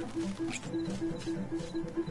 Thank you.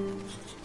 Mm-hmm.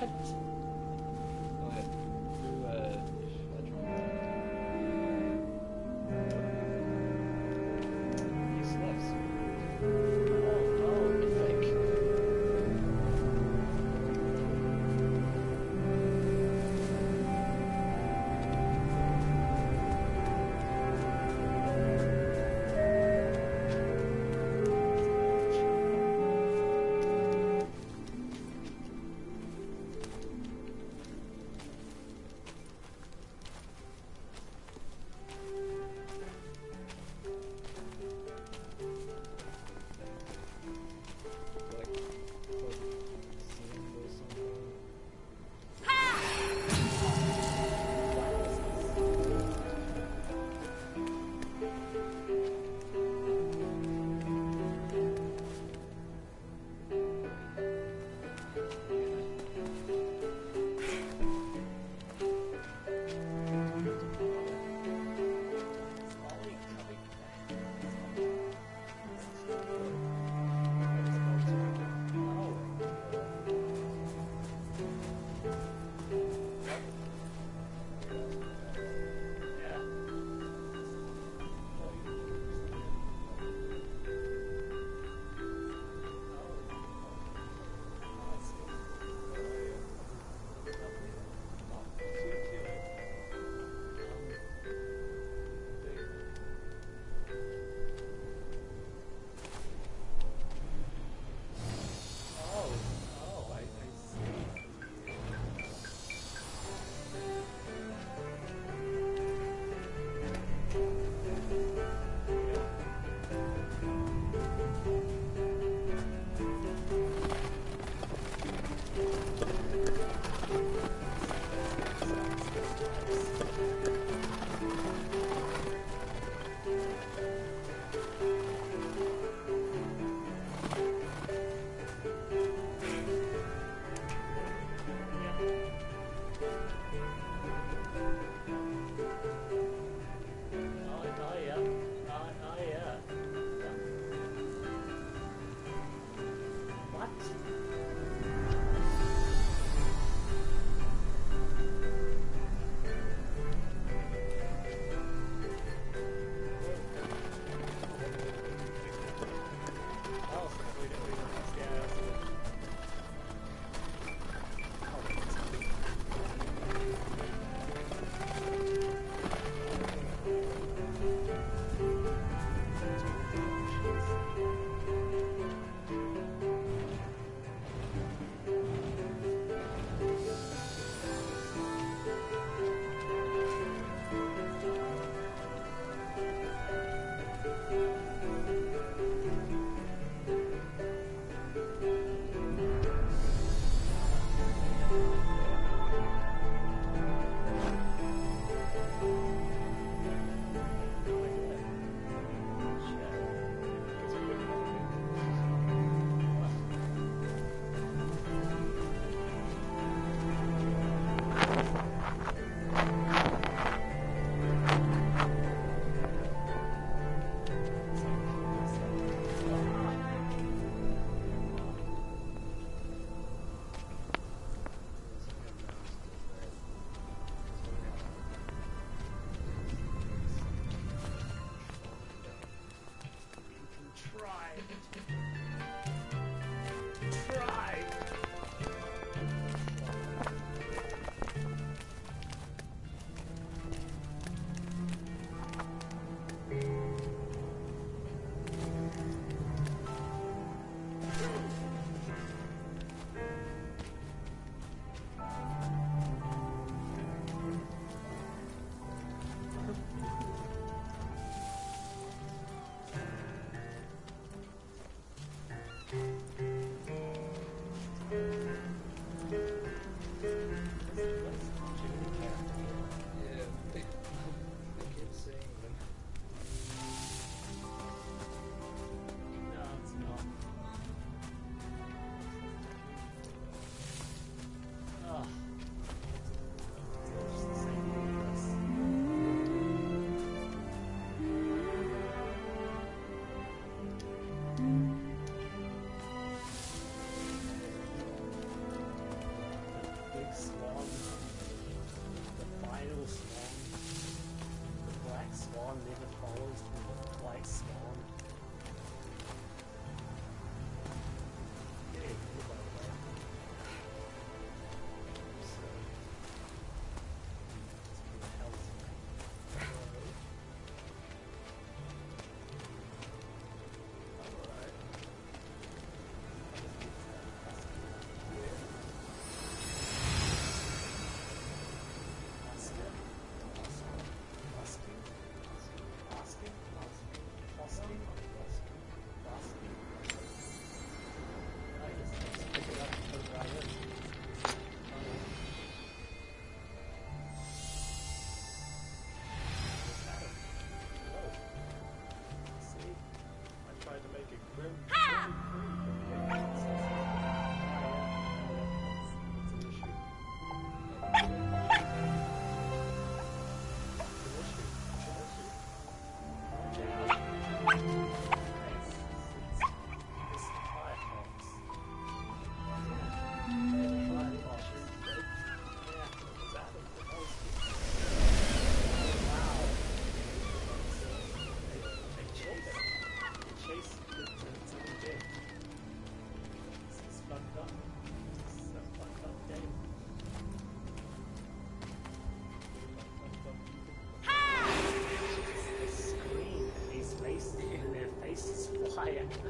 Go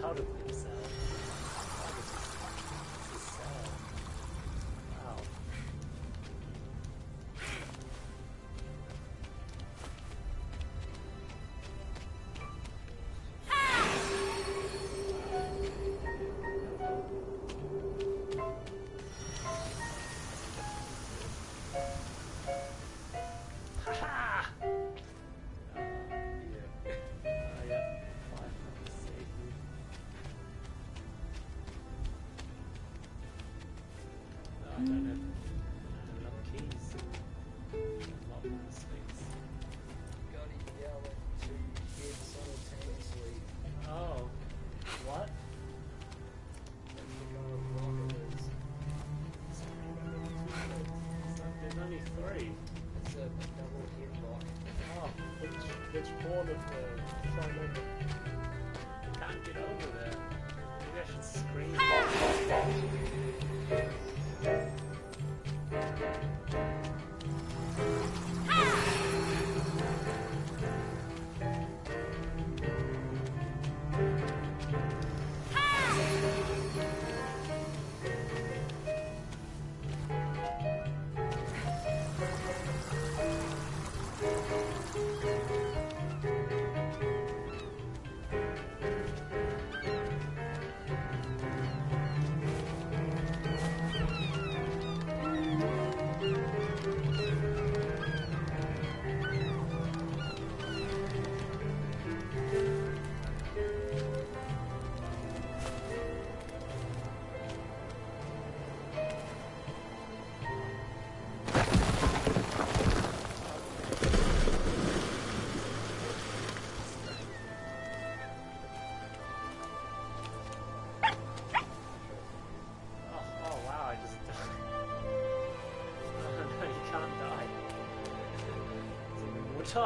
out of themselves. Which, which one It's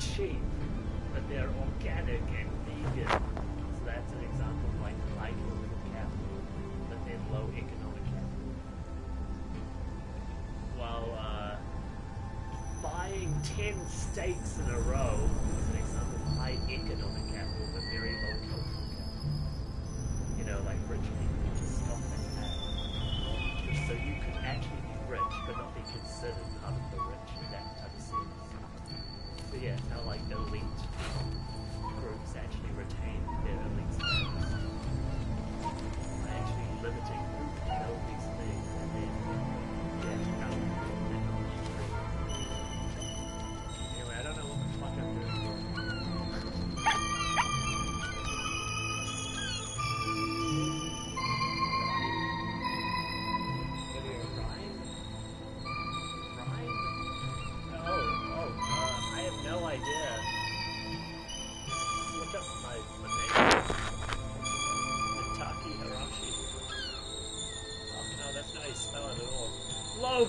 She.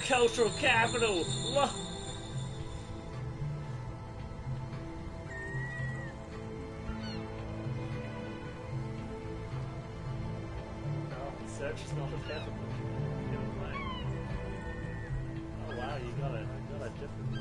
cultural capital. Lo Search is not a capital. Oh wow, you got a, you got a different.